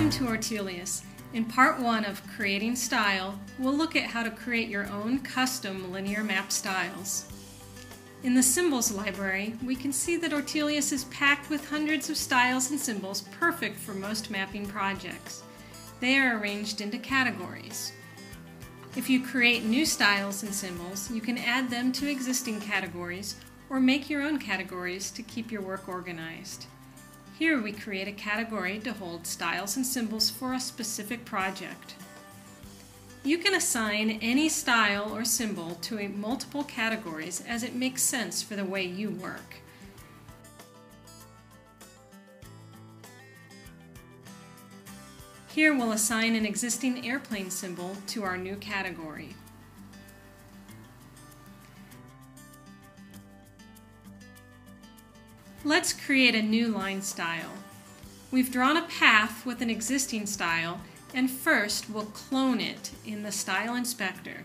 Welcome to Ortelius. In part one of Creating Style, we'll look at how to create your own custom linear map styles. In the Symbols library, we can see that Ortelius is packed with hundreds of styles and symbols perfect for most mapping projects. They are arranged into categories. If you create new styles and symbols, you can add them to existing categories or make your own categories to keep your work organized. Here we create a category to hold styles and symbols for a specific project. You can assign any style or symbol to multiple categories as it makes sense for the way you work. Here we'll assign an existing airplane symbol to our new category. Let's create a new line style. We've drawn a path with an existing style and first we'll clone it in the Style Inspector.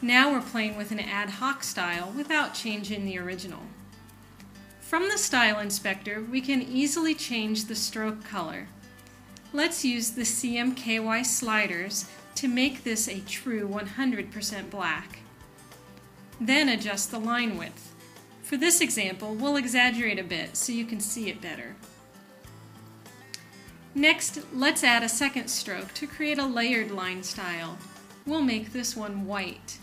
Now we're playing with an ad hoc style without changing the original. From the Style Inspector, we can easily change the stroke color. Let's use the CMKY sliders to make this a true 100% black. Then adjust the line width. For this example, we'll exaggerate a bit so you can see it better. Next, let's add a second stroke to create a layered line style. We'll make this one white.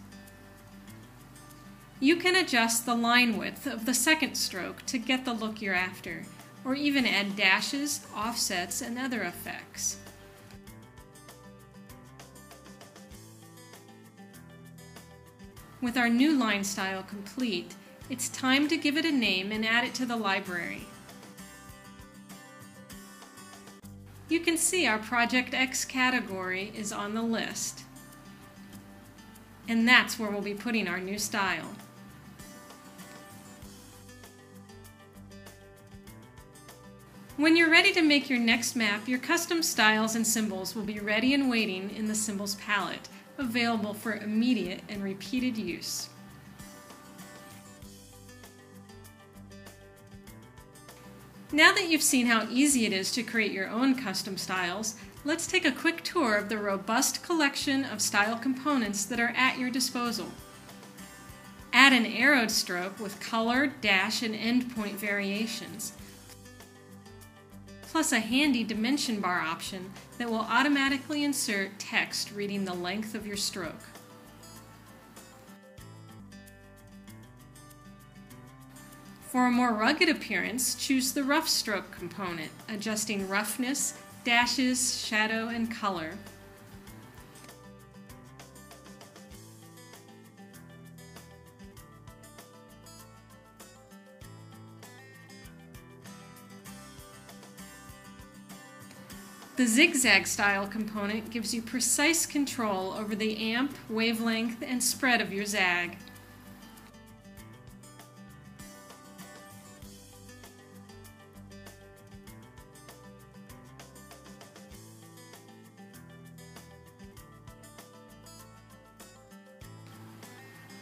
You can adjust the line width of the second stroke to get the look you're after, or even add dashes, offsets, and other effects. With our new line style complete, it's time to give it a name and add it to the library. You can see our Project X category is on the list. And that's where we'll be putting our new style. When you're ready to make your next map, your custom styles and symbols will be ready and waiting in the Symbols palette available for immediate and repeated use. Now that you've seen how easy it is to create your own custom styles, let's take a quick tour of the robust collection of style components that are at your disposal. Add an arrowed stroke with color, dash, and endpoint variations plus a handy dimension bar option that will automatically insert text reading the length of your stroke. For a more rugged appearance, choose the rough stroke component, adjusting roughness, dashes, shadow, and color. The zigzag style component gives you precise control over the amp, wavelength, and spread of your zag.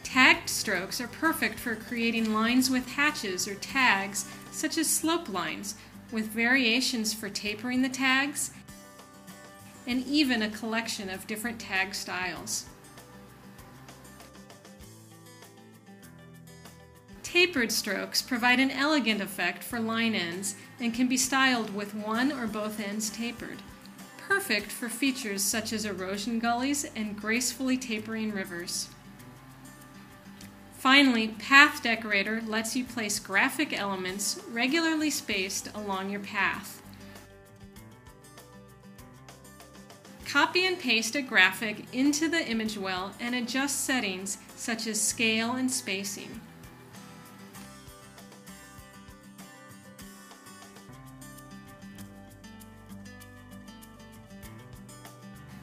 Tagged strokes are perfect for creating lines with hatches or tags, such as slope lines, with variations for tapering the tags and even a collection of different tag styles. Tapered strokes provide an elegant effect for line ends and can be styled with one or both ends tapered, perfect for features such as erosion gullies and gracefully tapering rivers. Finally, Path Decorator lets you place graphic elements regularly spaced along your path. Copy and paste a graphic into the image well and adjust settings such as scale and spacing.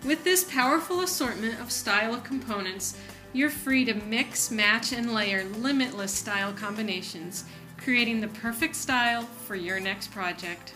With this powerful assortment of style components, you're free to mix, match, and layer limitless style combinations, creating the perfect style for your next project.